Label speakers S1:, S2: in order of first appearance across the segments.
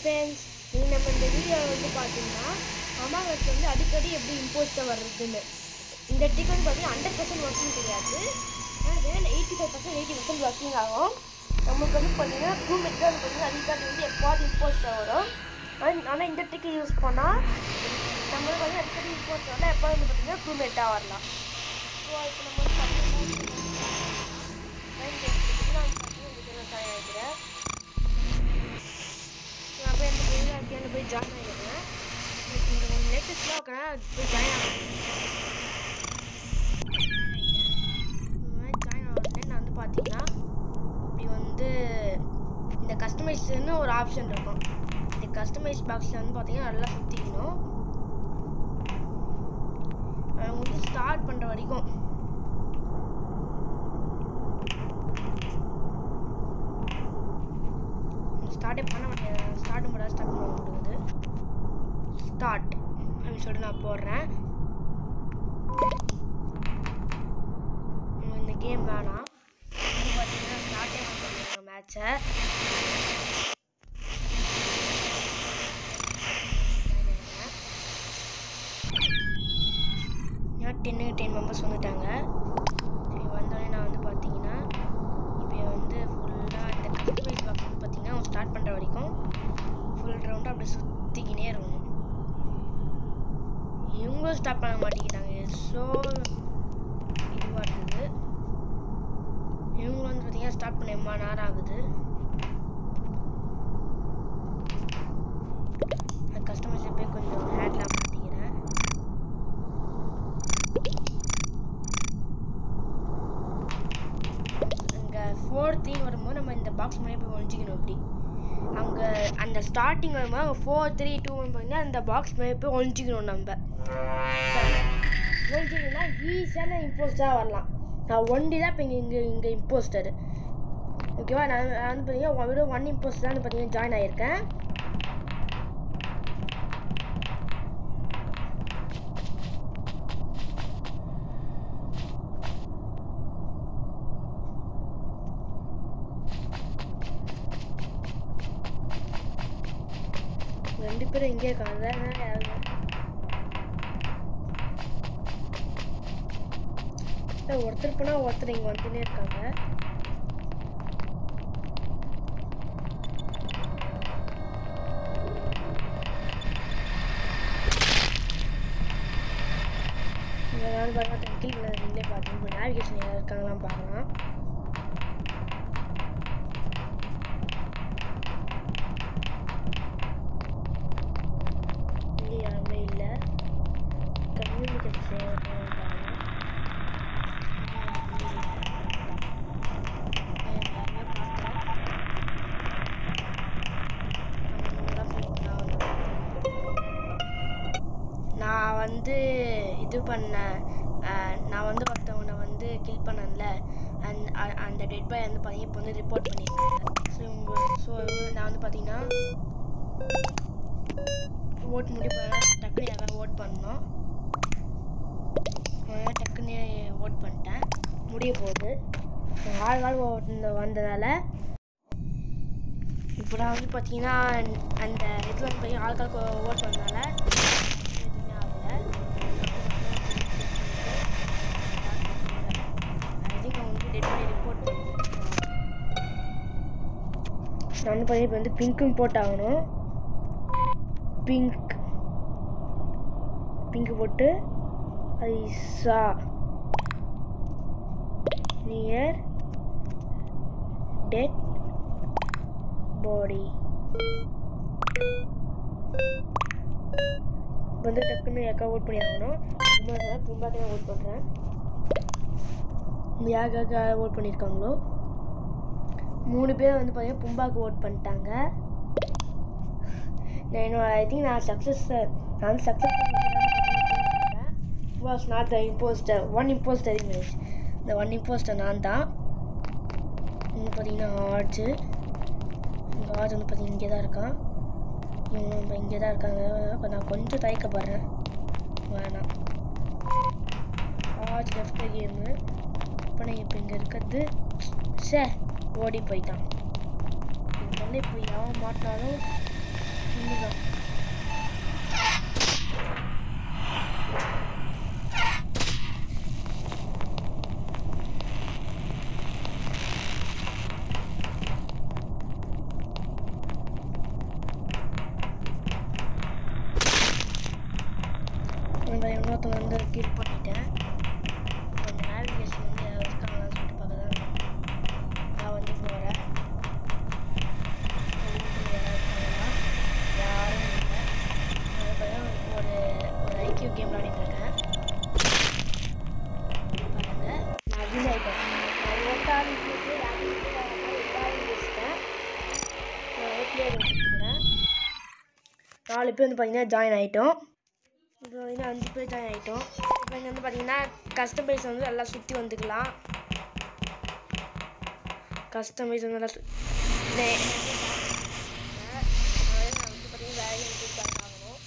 S1: Friends நீங்கள் நம்ம இந்த வீடியோவில் வந்து பார்த்தீங்கன்னா அமாவாசை வந்து அடிக்கடி எப்படி இம்போஸ்ட்டாக வர்றதுன்னு. இந்த டிக் வந்து பார்த்தீங்கன்னா ஹண்ட்ரட் பர்சன்ட் ஒர்க்கிங் கிடையாது. Eighty five percent eighty percent working ஆகும். நமக்கு வந்து பார்த்தீங்கன்னா டூ மெட்ரோ வந்து பார்த்தீங்கன்னா அடிக்கடி வந்து எப்போது இம்போஸ்ட்டாக வரும். ஆனால் இந்த டிக்கு யூஸ் பண்ணால் நம்மளுக்கு வந்து அடிக்கடி இம்போஸ்ட் வரலாம் எப்போ வந்து பார்த்தீங்கன்னா டூ மெட்டாக வரலாம். ஸோ இப்போ நம்ம வந்து பார்த்தீங்கன்னா நான் ஆகிக்கிறேன் நான் போய் அந்த போய் அப்படியே போய் ஜாயின் ஆகிடுறேன் இந்த லேட்டஸ்ட்டாக லேட்டஸ்ட்லாம் இருக்கிறேன் அது போய் ஜாயின் ஆகிறேன் ஜாயின் ஆகிறேன் நான் வந்து பார்த்தீங்கன்னா இப்படி வந்து இந்த கஸ்டமைஸ்னு ஒரு ஆப்ஷன் இருக்கும். இந்த கஸ்டமைஸ் பாக்ஸில் வந்து பார்த்தீங்கன்னா நல்லா சுற்றிக்கணும் அவங்க வந்து ஸ்டார்ட் பண்ணுற வரைக்கும் ஸ்டார்ட்டே பண்ண முடியாது ஸ்டார்ட் பண்ண பண்ண முடியுது ஸ்டார்ட் அப்படின்னு சொல்லிட்டு நான் போடுறேன். இந்த கேம் வேணாம். இது பார்த்தீங்கன்னா ஸ்டார்ட்டே பண்ணுறாங்க மேட்சை டென்னுக்கு டென் மெம்பர்ஸ் வந்துட்டாங்க. சரி வந்தோடனே நான் வந்து பார்த்தீங்கன்னா இப்போ வந்து ஃபுல்லாக இந்த கஸ்டமைஸ் பாக்ஸ் பார்த்தீங்கன்னா அவங்க ஸ்டார்ட் பண்ணுற வரைக்கும் ஃபுல் ரவுண்டு அப்படியே சுற்றிக்கினே இருக்கணும். இவங்களும் ஸ்டாப் பண்ண மாட்டேங்கிறாங்க. ஸோ இதுவாக இருக்குது. இவங்க வந்து பார்த்தீங்கன்னா ஸ்டார்ட் பண்ண எம்மா நேரம் ஆகுது கஸ்டமர்ஸை போய் கொஞ்சம் ஹேண்டில் மாட்டிக்கிறேன் அங்கே ஃபோர் த்ரீ வரும்போது நம்ம இந்த பாக்ஸ் முன்னாடி போய் ஒழிச்சிக்கணும் அப்படி அங்கே அந்த ஸ்டார்டிங் வரும்போது அங்கே ஃபோர் த்ரீ டூ பார்த்தீங்கன்னா அந்த பாக்ஸ் மேலே போய் ஒழிஞ்சிக்கணும் நம்ம. ஒழிஞ்சிக்கணும்னா ஈஸியான இம்போஸ்டராக வரலாம். நான் ஒண்டி தான் இப்போ இங்கே இங்கே இங்கே இம்போஸ்டர் ஓகேவா நான் நான் வந்து பார்த்தீங்கன்னா வெறும் ஒன் இம்போஸ்டர் தான் பார்த்தீங்கன்னா ஜாயின் ஆகியிருக்கேன் ரெண்டு பேரும் இங்கே இருக்காங்க. அதான் யாரும் ஒருத்தர் போனா ஒருத்தர் இங்க வந்துனே இருக்காங்க. இங்க யாரும் பார்க்க கீழே நீங்களே பார்த்து நேவிகேஷன் யாரும் இருக்காங்களாம் பார்க்கலாம். இது பண்ணேன் நான் வந்து ஒருத்தவனை வந்து கில் பண்ணேன்ல. அந்த அந்த டெட் பாய் வந்து பார்த்தீங்கன்னா இப்போ வந்து ரிப்போர்ட் பண்ணியிருக்காங்க ஸோ இவங்க ஸோ நான் வந்து பார்த்தீங்கன்னா ஓட் முடிப்பேன் டக்குனு யாராவது ஓட் பண்ணோம் அதனால டக்குன்னு ஓட் பண்ணிட்டேன். முடிய போகுது. ஆள் ஆள் ஓட் வந்ததால் இப்போ நான் வந்து பார்த்தீங்கன்னா அந்த இதில் போய் பார்த்தீங்கன்னா ஆட்களுக்கு வந்தனால நான் வந்து பார்த்தீங்கன்னா இப்போ வந்து பிங்க்கும் போட்டாகணும். பிங்க். பிங்க் போட்டு ஐசா நியர் டெட் பாடி வந்து டக்குன்னு யாக்கா ஓட் பண்ணி ஆகணும் ரொம்ப கும்பாக்கு ஓட் பண்ணுறேன் யாருக்காக ஓட் பண்ணியிருக்காங்களோ? மூணு பேர் வந்து பார்த்தீங்கன்னா பும்பாக்கு ஓட் பண்ணிட்டாங்க. நான் என்னோட ஐ திங்க் நான் சக்ஸஸ் நான் success was not the impostor one impostor image இந்த ஒன் இம்போஸ்டர் நான் தான். இன்னும் பார்த்தீங்கன்னா ஆர்ட்ஸு இந்த ஆர்ட்ஸ் வந்து பார்த்தீங்கன்னா இங்கே தான் இருக்கான். இவங்க இப்போ இங்கே தான் இருக்காங்க. இப்போ நான் கொஞ்சம் தயக்கப்படுறேன் வேணாம். ஆர்ட்ஸ் லெஃப்ட் கேமு இப்போ நான் இப்போ இங்கே இருக்கிறது சே ஓடி போயிட்டான். இங்கே வந்து இப்போ எவன் மாட்டினாலும் இதுதான் இந்த வந்து கில் நாலு பேர் வந்து பார்த்தீங்கன்னா ஜாயின் ஆகிட்டோம் இப்போ வந்து அஞ்சு பேர் ஜாயின் ஆகிட்டோம் இப்போ இங்கே வந்து பார்த்தீங்கன்னா கஸ்டமைஸ் வந்து நல்லா சுற்றி வந்துக்கலாம். கஸ்டமைஸ் வந்து நல்லா சு நே- வந்து பார்த்தீங்கன்னா வந்து start ஆகணும்.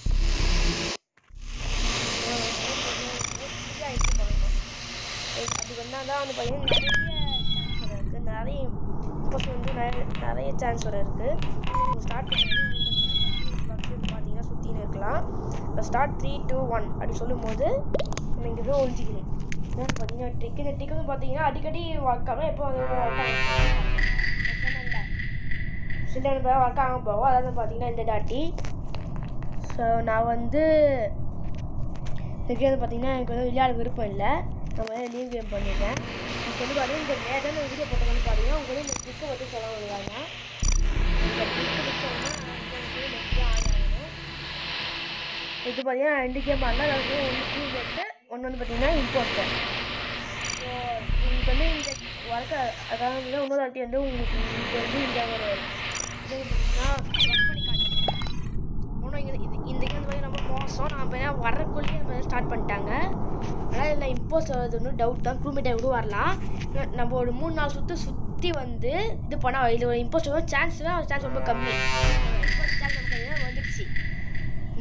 S1: தான் வந்து பார்த்தீங்கன்னா நிறைய சான்ஸ் வர இருக்குது நிறைய இப்போ வந்து நிறைய நிறைய சான்ஸ் வர இருக்குது ஸ்டார்ட் பார்த்தீங்கன்னா இப்போ ஸ்டார்ட் த்ரீ டூ ஒன் அப்படி சொல்லும்போது நம்ம இங்கே போய் ஒழிஞ்சிக்கிறேன் பார்த்தீங்கன்னா ட்ரிக் இந்த ட்ரிக் வந்து பார்த்தீங்கன்னா அடிக்கடி ஒர்க் ஆகும் எப்போ அது சில நேரம் ஒர்க் ஆக போவோம். அதாவது பார்த்தீங்கன்னா இந்த டாட்டி ஸோ நான் வந்து இதுக்கு வந்து பார்த்தீங்கன்னா எனக்கு வந்து விளையாட விருப்பம் இல்லை. நான் வந்து லீவ் கேம் பண்ணிட்டேன். இப்போ வந்து பார்த்தீங்கன்னா இந்த நேரம் வீடியோ போட்டது வந்து பார்த்தீங்கன்னா உங்களுக்கு இந்த ட்ரிக்கை பற்றி சொல்ல வருவாங்க இந்த ட்ரிக்கை பற்றி சொன்னால் இது பார்த்தீங்கன்னா ரெண்டு கேம் ஆடலாம் அதாவது ஒன்று டூ ஒன்று வந்து பார்த்தீங்கன்னா இம்போர்ட்டு ஸோ உங்களுக்கு வந்து இந்த ஒர்க்க அதாவது இன்னொரு வாட்டி வந்து உங்களுக்கு இது வந்து இந்த ஒரு இது பார்த்தீங்கன்னா ஒர்க் பண்ணி காட்டுறேன் ஒன்றும் இங்கே இது இந்த கேம் வந்து ரொம்ப மோசம். நான் இப்போ வரக்குள்ளேயே நம்ம ஸ்டார்ட் பண்ணிட்டாங்க. அதனால் இதில் இம்போஸ் வருது ஒன்றும் டவுட் தான். க்ரூமேட்டை கூட வரலாம். நம்ம ஒரு மூணு நாலு சுற்று சுற்றி வந்து இது பண்ணால் இது ஒரு இம்போஸ் வரும் சான்ஸ் சான்ஸ் ரொம்ப கம்மி சான்ஸ் ரொம்ப கம்மி வந்துடுச்சு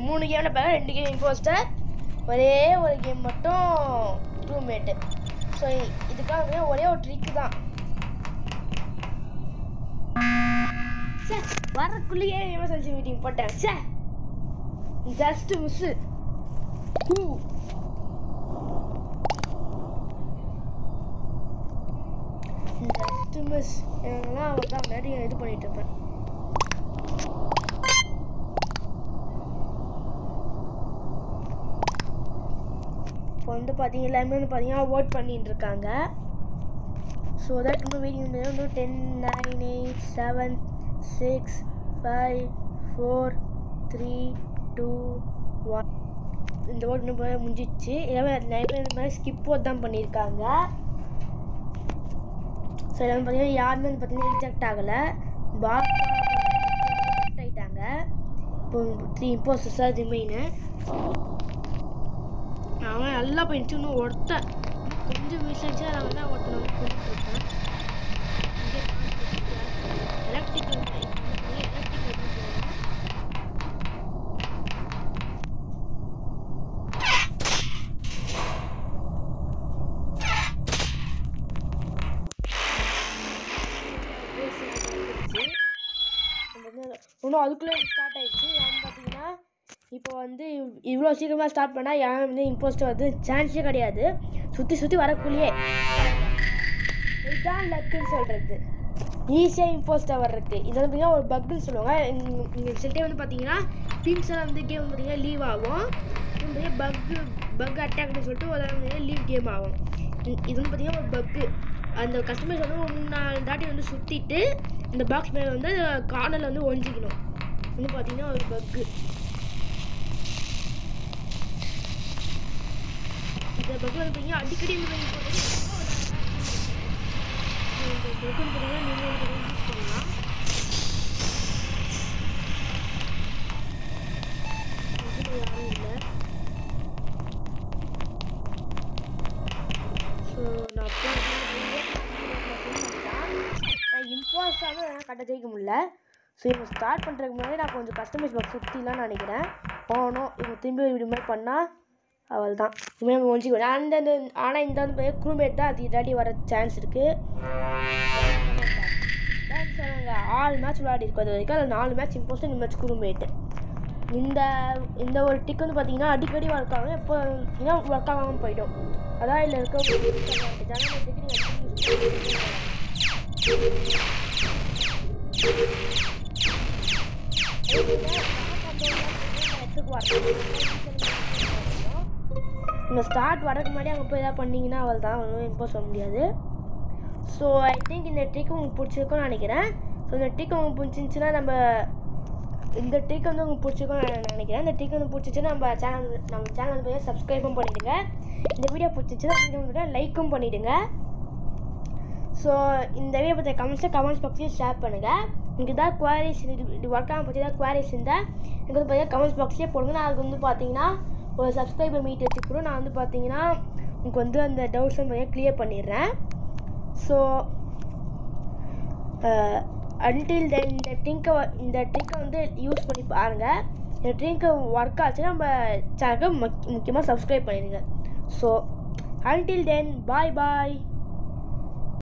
S1: மூணு கேமில் பார்த்தா ரெண்டு கேம் இம்போஸ்டர் ஒரே ஒரு கேம் மட்டும் ரூம்மேட்டு ஸோ இதுக்காக ஒரே ஒரு ட்ரிக்கு தான். சே வரக்குள்ளேயே எமர்ஜென்சி மீட்டிங் போட்டேன். Say just miss who just miss எல்லாம் அவள் தான் நிறைய இது பண்ணிட்டு இருப்பேன் இப்போ வந்து பார்த்தீங்க எல்லாருமே வந்து பார்த்தீங்கன்னா ஓட் பண்ணிட்டு இருக்காங்க ஸோ தட் இன்னும் வெயிட்டிங் இன்னும் ten nine eight seven six five four three two one இந்த ஓட் இன்னும் முடிஞ்சிச்சு. எல்லாமே நிறைய பேர் இந்த மாதிரி ஸ்கிப் ஓட் தான் பண்ணியிருக்காங்க ஸோ எல்லாமே பார்த்தீங்கன்னா யாருமே வந்து பார்த்தீங்கன்னா ரிஜெக்ட் ஆகலை. பாக் ஆகிட்டாங்க இப்போ த்ரீ இம்போஸ்டர்ஸாக ரிமைனு அவன் நல்லா போயிடுச்சு இன்னும் ஒருத்தன் கொஞ்சம் மிஸ் ஆச்சு நான் தான் ஒருத்தன் வந்து கொண்டுட்டு எலக்ட்ரிக் இன்னும் அதுக்குள்ளே ஸ்டார்ட் ஆயிடுச்சு. ஏன்னு பார்த்தீங்கன்னா இப்போ வந்து இவ்வளோ சீக்கிரமாக ஸ்டார்ட் பண்ணால் யாரும் வந்து இம்போஸ்டர் வந்து சான்ஸே கிடையாது. சுற்றி சுற்றி வரக்குள்ளேயே. இதுதான் லக்குன்னு சொல்கிறது ஈஸியாக இம்போஸ்டர் வர்றது. இது வந்து பார்த்தீங்கன்னா ஒரு பக்குன்னு சொல்லுவாங்க. இங்கே சில டைம் வந்து பார்த்தீங்கன்னா டீம்ஸ் எல்லாம் வந்து கேம் பார்த்தீங்கன்னா லீவ் ஆகும். இது பக்கு பக் அட்டாக்னு சொல்லிட்டு ஒரு வந்து லீவ் கேம் ஆகும். இது வந்து பார்த்தீங்கன்னா ஒரு பக்கு அந்த கஸ்டமர்ஸ் வந்து மூணு நாலு தாட்டி வந்து சுற்றிட்டு இந்த பாக்ஸ் மேலே வந்து கார்னரில் வந்து ஒழிஞ்சிக்கணும். வந்து பார்த்தீங்கன்னா ஒரு பக்கு இந்த பக்கு வந்து அடிக்கடி இந்த மாதிரி போட்டு இந்த நீங்கள் வந்து யூஸ் பண்ணலாம் இதுல யாரும் இல்லை. ஸோ நான் இம்போஸ்டாக என்னால் கட்ட ஜெயிக்க முடியல. ஸோ இவங்க ஸ்டார்ட் பண்ணுறதுக்கு முன்னாடி நான் கொஞ்சம் கஸ்டமைஸ் பாக்ஸ் சுற்றிலாம் நினைக்கிறேன். போனோம் இவங்க திரும்பி இப்படி மாதிரி பண்ணால் அவள் தான் இனிமேல் நம்ம அந்த அந்த ஆனால் இந்த வந்து க்ரூமேட் தான் அது இதாட்டி வர சான்ஸ் இருக்குது ஆறு மேட்ச் விளையாடி இருக்கோம் அது வரைக்கும் அதில் நாலு மேட்ச் இம்போஸ்ட் இந்த மேட்ச் குரூமேட்டு இந்த இந்த ஒரு டிக் வந்து பார்த்தீங்கன்னா அடிக்கடி ஒர்க் ஆகும் எப்போ ஏன்னா ஒர்க் ஆகாமல் போயிடும் அதான் இதில் இருக்க ஒரு disadvantage. ஆனா இந்த ஸ்டார்ட் வரக்கு முன்னாடி அங்கே போய் எதாவது பண்ணிங்கன்னா அவள் தான் ஒன்றும் இம்போஸ் பண்ண முடியாது. ஸோ ஐ திங்க் இந்த ட்ரிக் உங்களுக்கு பிடிச்சிருக்கும்னு நினைக்கிறேன். ஸோ இந்த ட்ரிக் உங்களுக்கு பிடிச்சிருந்துச்சுன்னா நம்ம இந்த ட்ரிக் வந்து உங்களுக்கு பிடிச்சிருக்கும்னு நான் நினைக்கிறேன். இந்த ட்ரிக் வந்து பிடிச்சிச்சுன்னா நம்ம சேனல் நம்ம சேனல் போய் சப்ஸ்கிரைபும் பண்ணிவிடுங்க இந்த வீடியோ பிடிச்சிச்சுன்னா வீடியோ லைக்கும் பண்ணிவிடுங்க ஸோ இந்த வீடியோ பற்றிய கமெண்ட்ஸை கமெண்ட்ஸ் பாக்ஸையும் ஷேர் பண்ணுங்கள் இங்கே தான் குவாரிஸ் இது ஒர்க்காக ஒர்க் ஆகாம பற்றி தான் குவாரிஸ் இருந்தால் எனக்கு வந்து பார்த்தீங்கன்னா கமெண்ட்ஸ் பாக்ஸே போடுங்க. நான் அதுக்கு வந்து பார்த்தீங்கன்னா ஒரு சப்ஸ்கிரைபர் மீட் வச்சுக்கிறோம் நான் வந்து பார்த்தீங்கன்னா உங்களுக்கு வந்து அந்த டவுட்ஸ் பார்த்தீங்கன்னா க்ளியர் பண்ணிடுறேன். ஸோ அன்டில் தென் இந்த ட்ரிங்கை இந்த ட்ரிங்கை வந்து யூஸ் பண்ணி பாருங்கள் இந்த ட்ரிங்கை ஒர்க் ஆச்சுன்னா நம்ம சேனலுக்கு முக்கியமாக சப்ஸ்கிரைப் பண்ணிடுங்க. ஸோ அன்டில் தென் பாய் பாய்